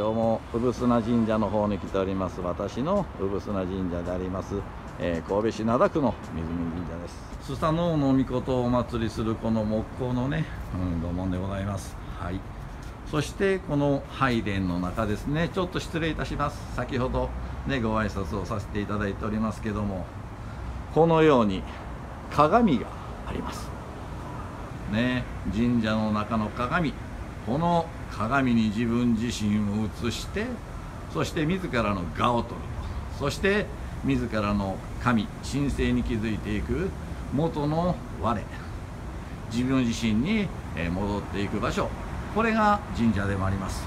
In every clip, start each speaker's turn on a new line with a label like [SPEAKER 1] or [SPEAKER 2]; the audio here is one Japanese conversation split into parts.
[SPEAKER 1] 今日も産砂神社の方に来ております。私の産砂神社であります、えー、神戸市灘区の水見神社です。スサノオノミコトをお祭りするこの木工のね、うん、土門でございます。はい。そしてこの拝殿の中ですね。ちょっと失礼いたします。先ほどねご挨拶をさせていただいておりますけどもこのように鏡があります。ね神社の中の鏡。この鏡に自分自身を映してそして自らの我を取るそして自らの神神聖に気づいていく元の我。自分自身に戻っていく場所。これが神社でもあります。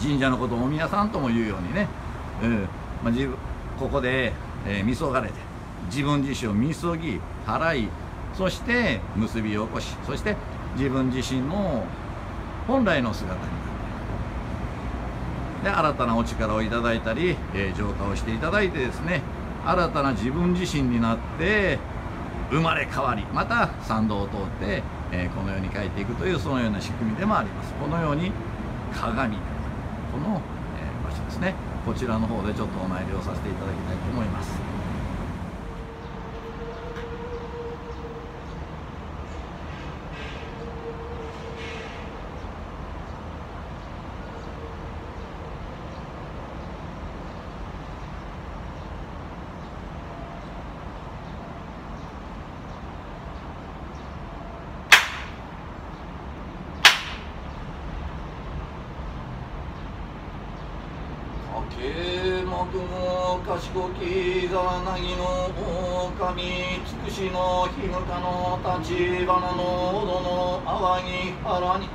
[SPEAKER 1] 神社のことをお宮さんとも言うようにね、うんまあ、自分ここで、えー、みそがれて自分自身をみそぎ払いそして結び起こしそして自分自身の本来の姿になる。で新たなお力をいただいたり、えー、浄化をしていただいてですね新たな自分自身になって生まれ変わりまた参道を通って、えー、この世に帰っていくというそのような仕組みでもあります。このように鏡この、えー、場所ですね。こちらの方でちょっとお参りをさせていただきたいと思います。啓幕の賢きざなぎの狼つくしのひむかの立花のおどの淡ぎ腹に。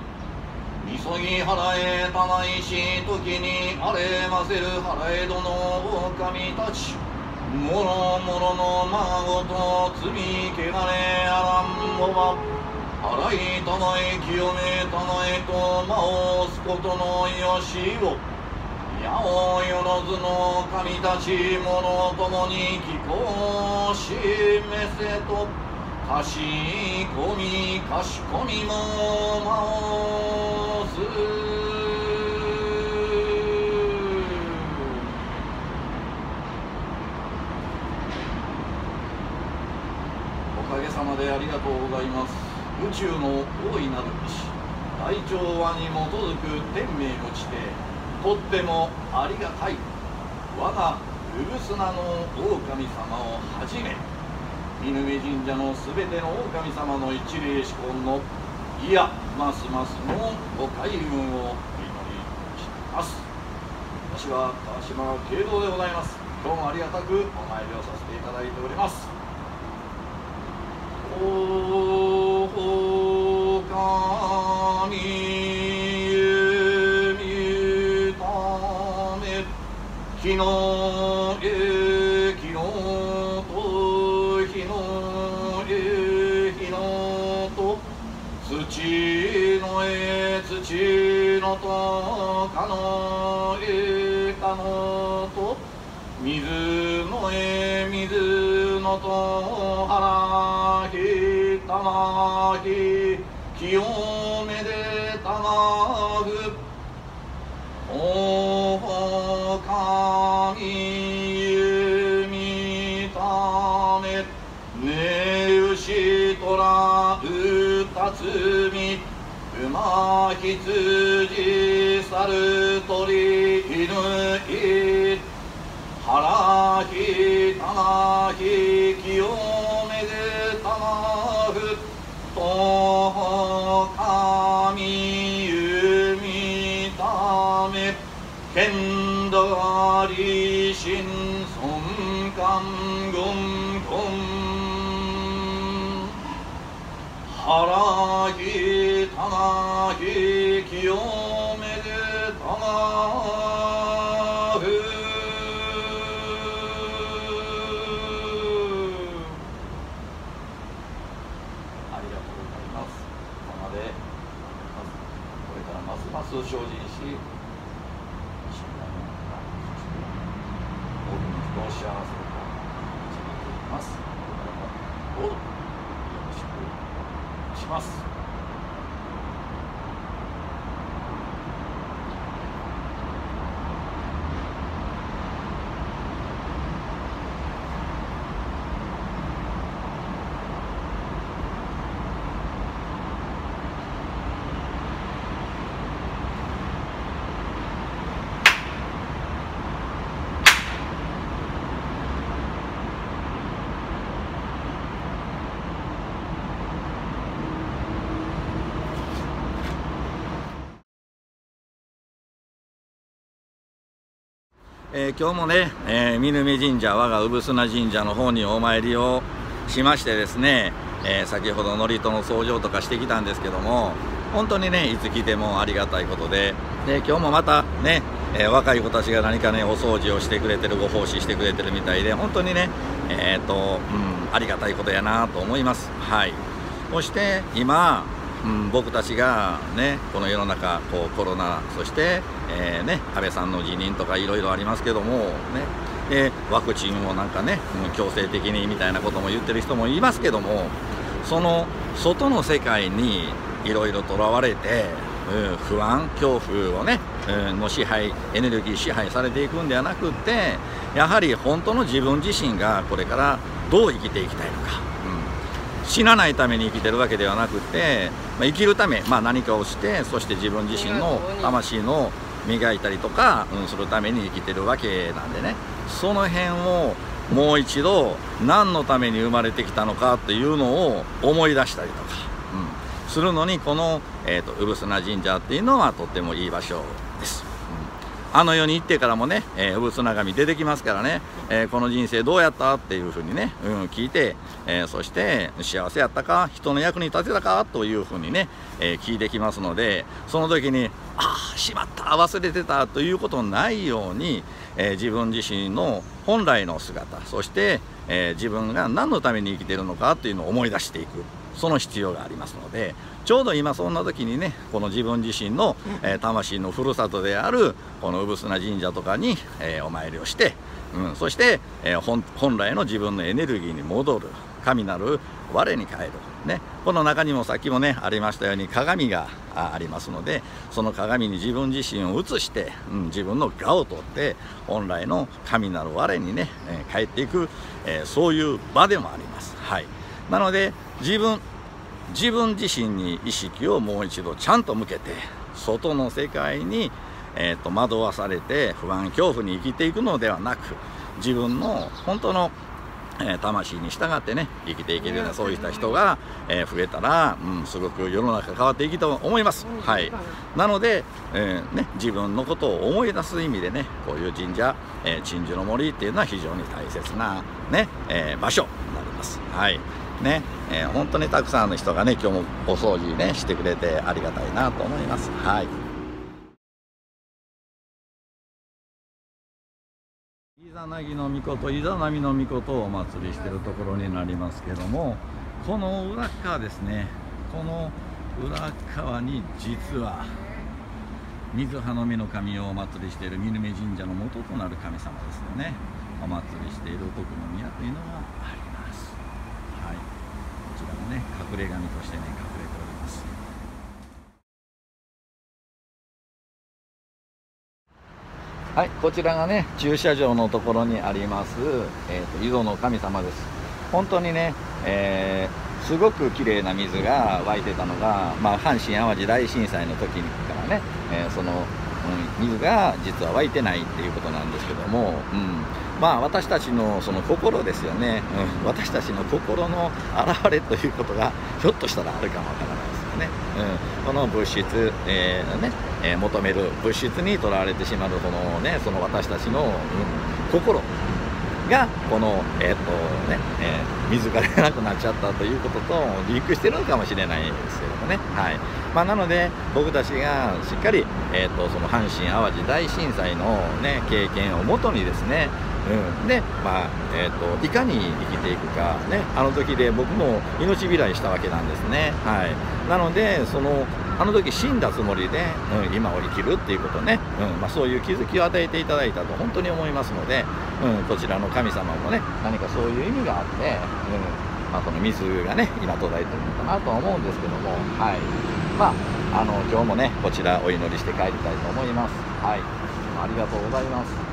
[SPEAKER 1] 急ぎ払えたないし時に荒れませる払えどの狼たち。もろもろの孫と罪汚れあらんぼば。洗いたまえ清めたまえと魔をすことのよしを。八百万ずの神たち者ともに気候しめせとかしこみかしこみも申す。おかげさまでありがとうございます。宇宙の大いなる意志大調和に基づく天命の地でとってもありがたい。我が産砂の狼様をはじめ見目神社のすべての狼様の一礼志向のいやますますのご開運をお祈りします。私は川島慶三でございます。今日もありがたくお参りをさせていただいております。日のえ日のと日のえ日のと土のえ土のとかのえかのと水のえ水のと腹ひたまひ清めしとらうたつみ馬羊猿鳥犬い腹ひたまひ清めでたまふとほかみゆみため剣道理心尊官軍根ありがとうございます。ここまで。これからますます精進しお幸せを導いていますどうぞよろしくします。えー、今日もね、えー、見神社我が産砂神社の方にお参りをしましてですね、えー、先ほど祝詞の掃除とかしてきたんですけども本当にねいつ来てもありがたいことでで今日もまたね、えー、若い子たちが何かねお掃除をしてくれてるご奉仕してくれてるみたいで本当にねえっ、と、うん、ありがたいことやなと思います。はい。そして今うん、僕たちが、ね、この世の中こうコロナそして、えー、ね、安倍さんの辞任とかいろいろありますけども、ね、でワクチンをなんかね、強制的にみたいなことも言ってる人もいますけどもその外の世界にいろいろとらわれて、うん、不安恐怖をね、うん、の支配エネルギー支配されていくんではなくってやはり本当の自分自身がこれからどう生きていきたいのか。死なないために生きてるわけではなくて、まあ、生きるため、まあ、何かをしてそして自分自身の魂の磨いたりとか、うん、するために生きてるわけなんでねその辺をもう一度何のために生まれてきたのかっていうのを思い出したりとか、うん、するのにこの、えーと、産砂神社っていうのはとってもいい場所。あの世に行ってからもね、えー、産神出てきますからね、えー、この人生どうやったっていうふうにね、うん、聞いて、えー、そして幸せやったか人の役に立てたかというふうにね、え聞いてきますのでその時にああしまった忘れてたということないように、え自分自身の本来の姿そして、え自分が何のために生きてるのかっていうのを思い出していく。その必要がありますのでちょうど今そんな時にねこの自分自身の、えー、魂のふるさとであるこの産砂神社とかに、えー、お参りをして、うん、そして、えー、本来の自分のエネルギーに戻る神なる我に帰る、ね、この中にもさっきもねありましたように鏡がありますのでその鏡に自分自身を映して、うん、自分の我を取って本来の神なる我にね、えー、帰っていく、えー、そういう場でもあります。はい、なので自分自分自身に意識をもう一度ちゃんと向けて外の世界に、えーと、惑わされて不安恐怖に生きていくのではなく自分の本当の、えー、魂に従ってね生きていけるようなそういった人が、えー、増えたら、うん、すごく世の中変わっていくと思います。はい、なので、えー、ね、自分のことを思い出す意味でねこういう神社、え鎮守の森っていうのは非常に大切なね、え場所になります。はいね、えー、本当にたくさんの人がね今日もお掃除ねしてくれてありがたいなと思います。はい。イザナギの御事イザナミの御事をお祭りしてるところになりますけどもこの裏側ですね。この裏側に実は水葉の実の神をお祭りしている見沼神社の元となる神様ですよね。お祭りしている奥の宮というのがありちらもね隠れ紙としてね隠れております。はいこちらがね駐車場のところにあります、えーと、井戸の神様です。本当にね、えー、すごく綺麗な水が湧いてたのが、まあ、阪神・淡路大震災の時からね、えー、その、うん、水が実は湧いてないっていうことなんですけども、うん。まあ、私たちのその心ですよね、うん、私たちの心の表れということがひょっとしたらあるかもわからないですよね、うん、この物質、えー、ねえー、求める物質にとらわれてしまうこの,、ね、その私たちの、うん、心がこの、えーとねえー、水が出なくなっちゃったということとリンクしてるのかもしれないですけどもね、はい。まあ、なので僕たちがしっかり、えーとその阪神・淡路大震災の、ね、経験をもとにですねうん、で、まあえーと、いかに生きていくか、ね、あの時で僕も命拾いしたわけなんですね、はい、なのでそのあの時死んだつもりで、うん、今を生きるっていうことね、うん。まあ、そういう気づきを与えていただいたと本当に思いますので、うん、こちらの神様もね何かそういう意味があって、うんまあ、この水がね今途絶えてるのかなとは思うんですけども、はいまあ、あの今日もねこちらお祈りして帰りたいと思います。はい、ありがとうございます。